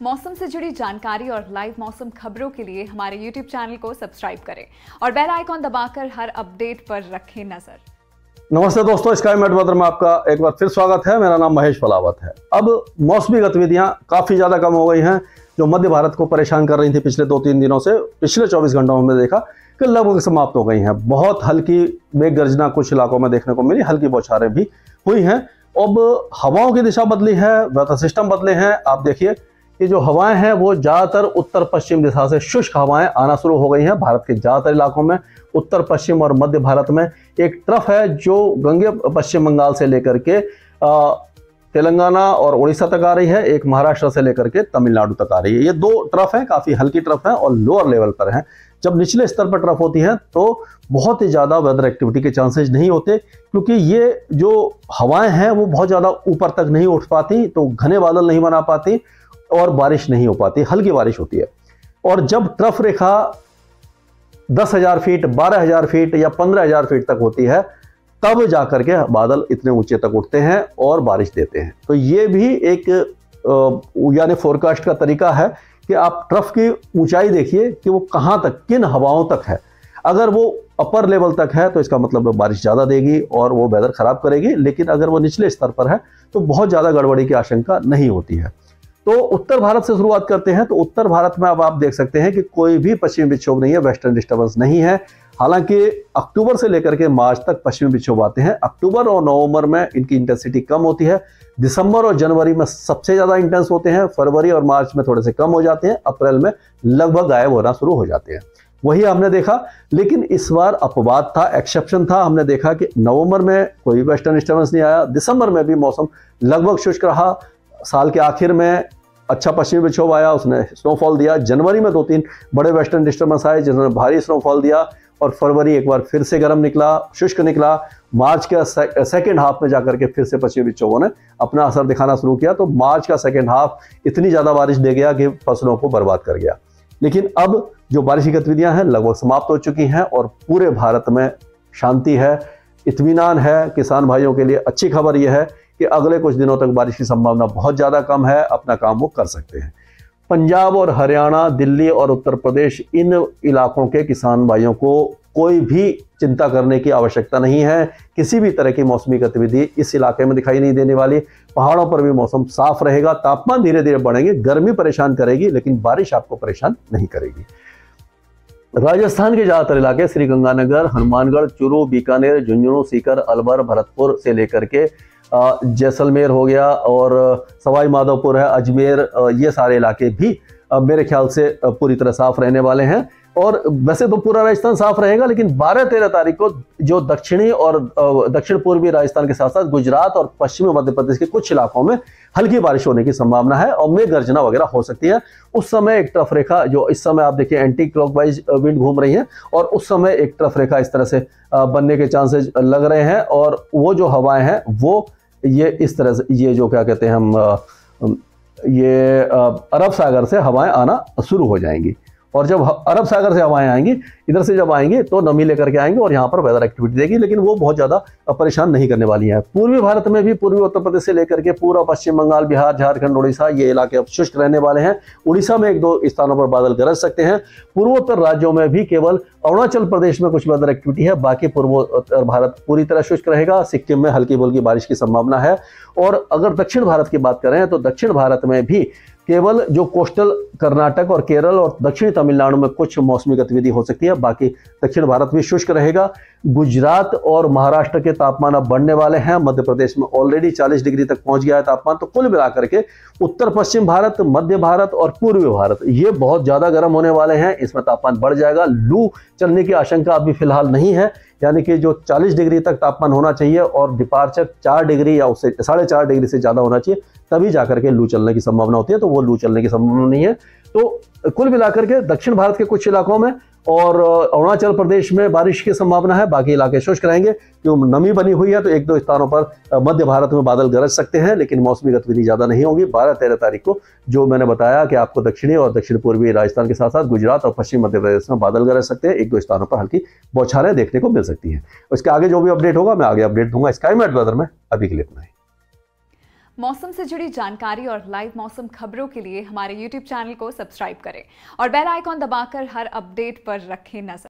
मौसम से जुड़ी जानकारी और लाइव मौसम खबरों के लिए हमारे यूट्यूब चैनल को सब्सक्राइब करें और बेल आइकॉन दबाकर हर अपडेट पर रखें नज़र। नमस्ते दोस्तों, स्काई मेट वेदर में आपका एक बार फिर स्वागत है। मेरा नाम महेश फलावत है। अब मौसमी गतिविधियाँ काफ़ी ज़्यादा कम हो गई हैं, जो मध्य भारत को परेशान कर रही थी पिछले दो तीन दिनों से। पिछले 24 घंटों में देखा कि लगभग समाप्त हो गई हैं। बहुत हल्की मेघ गर्जना कुछ इलाकों में देखने को मिली, हल्की बौछारें भी हुई हैं। अब हवाओं की दिशा बदली है वेदर सिस्टम बदले हैं। आप देखिए कि जो हवाएँ हैं वो ज़्यादातर उत्तर पश्चिम दिशा से शुष्क हवाएँ आना शुरू हो गई हैं। भारत के ज़्यादातर इलाकों में उत्तर पश्चिम और मध्य भारत में एक ट्रफ है जो गंगे पश्चिम बंगाल से लेकर के तेलंगाना और उड़ीसा तक आ रही है, एक महाराष्ट्र से लेकर के तमिलनाडु तक आ रही है। ये दो ट्रफ हैं, काफ़ी हल्की ट्रफ हैं और लोअर लेवल पर हैं। जब निचले स्तर पर ट्रफ होती है तो बहुत ही ज़्यादा वेदर एक्टिविटी के चांसेस नहीं होते, क्योंकि ये जो हवाएँ हैं, वो बहुत ज़्यादा ऊपर तक नहीं उठ पाती तो घने बादल नहीं बना पाती और बारिश नहीं हो पाती, हल्की बारिश होती है। और जब ट्रफ रेखा दस हज़ार फीट, बारह हज़ार फीट या पंद्रह हज़ार फीट तक होती है, तब जाकर के बादल इतने ऊँचे तक उठते हैं और बारिश देते हैं। तो ये भी एक यानी फोरकास्ट का तरीका है कि आप ट्रफ की ऊंचाई देखिए कि वो कहाँ तक, किन हवाओं तक है। अगर वो अपर लेवल तक है तो इसका मतलब बारिश ज़्यादा देगी और वो वेदर खराब करेगी, लेकिन अगर वो निचले स्तर पर है तो बहुत ज़्यादा गड़बड़ी की आशंका नहीं होती है। तो उत्तर भारत से शुरुआत करते हैं तो उत्तर भारत में अब आप देख सकते हैं कि कोई भी पश्चिमी विक्षोभ नहीं है वेस्टर्न डिस्टर्बेंस नहीं है। हालाँकि अक्टूबर से लेकर के मार्च तक पश्चिमी विक्षोभ आते हैं। अक्टूबर और नवंबर में इनकी इंटेंसिटी कम होती है। दिसंबर और जनवरी में सबसे ज़्यादा इंटेंस होते हैं। फरवरी और मार्च में थोड़े से कम हो जाते हैं। अप्रैल में लगभग गायब होना शुरू हो जाते हैं। वही हमने देखा, लेकिन इस बार अपवाद था एक्सेप्शन था। हमने देखा कि नवंबर में कोई वेस्टर्न डिस्टर्बेंस नहीं आया। दिसंबर में भी मौसम लगभग शुष्क रहा। साल के आखिर में अच्छा पश्चिमी विक्षोभ आया, उसने स्नोफॉल दिया। जनवरी में दो तीन बड़े वेस्टर्न डिस्टर्बेंस आए, जिन्होंने भारी स्नोफॉल दिया और फरवरी एक बार फिर से गर्म निकला, शुष्क निकला। मार्च का सेकेंड हाफ़ में जाकर के फिर से पश्चिमी विक्षोभों ने अपना असर दिखाना शुरू किया। तो मार्च का सेकेंड हाफ़ इतनी ज़्यादा बारिश दे गया कि फ़सलों को बर्बाद कर गया। लेकिन अब जो बारिश की गतिविधियाँ हैं, लगभग समाप्त हो चुकी हैं और पूरे भारत में शांति है, इत्मीनान है। किसान भाइयों के लिए अच्छी खबर यह है कि अगले कुछ दिनों तक बारिश की संभावना बहुत ज़्यादा कम है, अपना काम वो कर सकते हैं। पंजाब और हरियाणा, दिल्ली और उत्तर प्रदेश इन इलाकों के किसान भाइयों को कोई भी चिंता करने की आवश्यकता नहीं है। किसी भी तरह की मौसमी गतिविधि इस इलाके में दिखाई नहीं देने वाली। पहाड़ों पर भी मौसम साफ़ रहेगा, तापमान धीरे धीरे बढ़ेंगे, गर्मी परेशान करेगी, लेकिन बारिश आपको परेशान नहीं करेगी। राजस्थान के ज़्यादातर इलाके श्रीगंगानगर, हनुमानगढ़, चूरू, बीकानेर, झुंझुनू, सीकर, अलवर, भरतपुर से लेकर के जैसलमेर हो गया और सवाई माधोपुर है, अजमेर ये सारे इलाके भी मेरे ख्याल से पूरी तरह साफ़ रहने वाले हैं। और वैसे तो पूरा राजस्थान साफ़ रहेगा, लेकिन 12-13 तारीख को जो दक्षिणी और दक्षिण पूर्वी राजस्थान के साथ साथ गुजरात और पश्चिमी मध्य प्रदेश के कुछ इलाकों में हल्की बारिश होने की संभावना है और मेघ गर्जना वगैरह हो सकती है। उस समय एक ट्रफ रेखा जो इस समय आप देखिए एंटी क्लॉकवाइज विंड घूम रही है और उस समय एक ट्रफ रेखा इस तरह से बनने के चांसेज लग रहे हैं और वो जो हवाएँ हैं, वो ये इस तरह से, ये जो क्या कहते हैं हम ये अरब सागर से हवाएँ आना शुरू हो जाएँगी। और जब अरब सागर से हवाएँ आएँगी, इधर से जब आएँगे तो नमी लेकर के आएँगे और यहाँ पर वेदर एक्टिविटी देगी लेकिन वो बहुत ज़्यादा परेशान नहीं करने वाली है। पूर्वी भारत में भी, पूर्वी उत्तर प्रदेश से लेकर के पूरा पश्चिम बंगाल, बिहार, झारखंड, उड़ीसा, ये इलाके अब शुष्क रहने वाले हैं। उड़ीसा में एक दो स्थानों पर बादल गरज सकते हैं। पूर्वोत्तर राज्यों में भी केवल अरुणाचल प्रदेश में कुछ वेदर एक्टिविटी है, बाकी पूर्वोत्तर भारत पूरी तरह शुष्क रहेगा। सिक्किम में हल्की बुल्की बारिश की संभावना है। और अगर दक्षिण भारत की बात करें तो दक्षिण भारत में भी केवल जो कोस्टल कर्नाटक और केरल और दक्षिणी तमिलनाडु में कुछ मौसमी गतिविधि हो सकती है, बाकी दक्षिण भारत भी शुष्क रहेगा। गुजरात और महाराष्ट्र के तापमान अब बढ़ने वाले हैं। मध्य प्रदेश में ऑलरेडी 40 डिग्री तक पहुँच गया है तापमान। तो कुल मिलाकर के उत्तर पश्चिम भारत, मध्य भारत और पूर्वी भारत, ये बहुत ज़्यादा गर्म होने वाले हैं। इसमें तापमान बढ़ जाएगा। लू चलने की आशंका अभी फ़िलहाल नहीं है। यानी कि जो 40 डिग्री तक तापमान होना चाहिए और डिपार्चर चार डिग्री या उससे साढ़े चार डिग्री से ज़्यादा होना चाहिए, तभी जाकर के लू चलने की संभावना होती है। तो वो लू चलने की संभावना नहीं है। तो कुल मिलाकर के दक्षिण भारत के कुछ इलाकों में और अरुणाचल प्रदेश में बारिश की संभावना है। बाकी इलाके शुष्क रहेंगे। क्यों नमी बनी हुई है तो एक दो स्थानों पर मध्य भारत में बादल गरज सकते हैं, लेकिन मौसमी गतिविधि ज़्यादा नहीं होगी। बारह तेरह तारीख को जो मैंने बताया कि आपको दक्षिणी और दक्षिण पूर्वी राजस्थान के साथ साथ गुजरात और पश्चिम मध्य प्रदेश में बादल गरज सकते हैं। एक दो स्थानों पर हल्की बौछारें देखने को मिल सकती है। उसके आगे जो भी अपडेट होगा, मैं आगे अपडेट दूँगा स्काई मेट वेदर में। अभी के लिए इतना ही। मौसम से जुड़ी जानकारी और लाइव मौसम खबरों के लिए हमारे YouTube चैनल को सब्सक्राइब करें और बेल आइकॉन दबाकर हर अपडेट पर रखें नज़र।